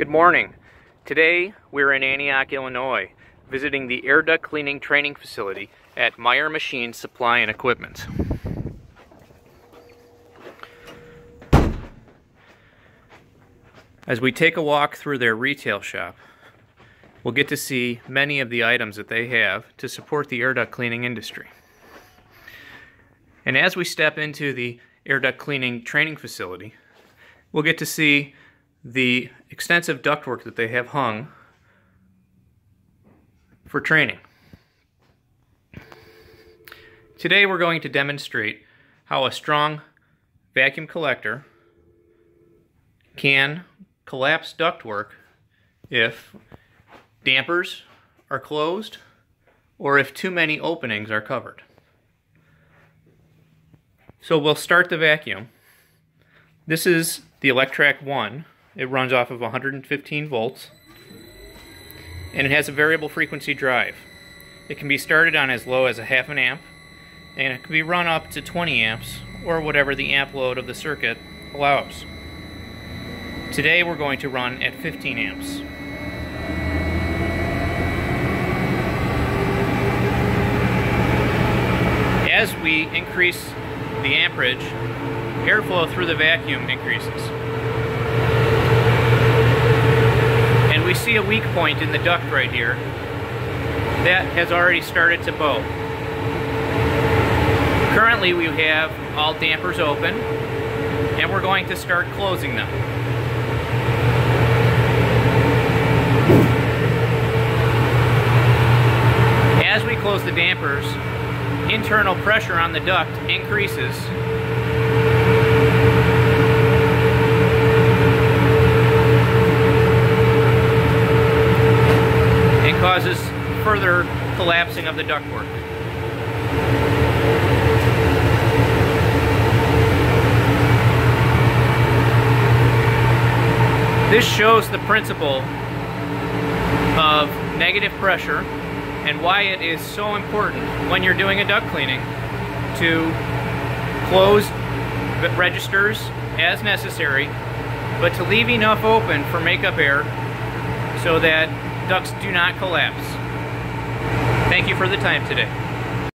Good morning. Today we're in Antioch, Illinois, visiting the air duct cleaning training facility at Meyer Machine Supply and Equipment. As we take a walk through their retail shop, we'll get to see many of the items that they have to support the air duct cleaning industry. And as we step into the air duct cleaning training facility, we'll get to see the extensive ductwork that they have hung for training. Today we're going to demonstrate how a strong vacuum collector can collapse ductwork if dampers are closed or if too many openings are covered. So we'll start the vacuum. This is the Electrak 1 it runs off of 115 volts. And it has a variable frequency drive. It can be started on as low as a half an amp, and it can be run up to 20 amps, or whatever the amp load of the circuit allows. Today we're going to run at 15 amps. As we increase the amperage, airflow through the vacuum increases. we see a weak point in the duct right here. That has already started to bow. Currently we have all dampers open and we're going to start closing them. As we close the dampers, internal pressure on the duct increases causes further collapsing of the ductwork. This shows the principle of negative pressure and why it is so important when you're doing a duct cleaning to close the registers as necessary, but to leave enough open for makeup air so that ducts do not collapse. Thank you for the time today.